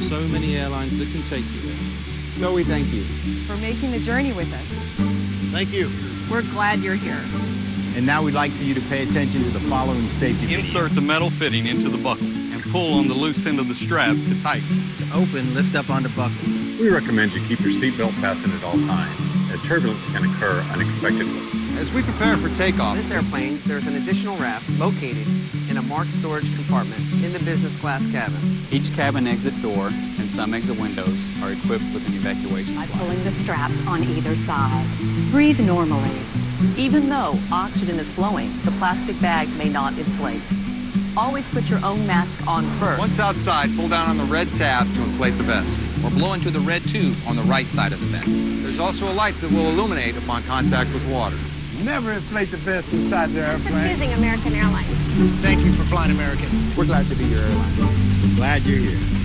so many airlines that can take you there. So we thank you. For making the journey with us. Thank you. We're glad you're here. And now we'd like for you to pay attention to the following safety Insert the metal fitting into the buckle and pull on the loose end of the strap to tighten. To open, lift up on the buckle. We recommend you keep your seatbelt fastened at all times, as turbulence can occur unexpectedly. As we prepare for takeoff, this airplane, there's an additional raft located in a marked storage compartment in the business class cabin. Each cabin exit door and some exit windows are equipped with an evacuation slide. by pulling the straps on either side. Breathe normally. Even though oxygen is flowing, the plastic bag may not inflate. Always put your own mask on first. once outside, pull down on the red tab to inflate the vest. or blow into the red tube on the right side of the vest. There's also a light that will illuminate upon contact with water. Never inflate the vest inside the For choosing American Airlines. Thank you for flying American. We're glad to be your airline. Glad you're here.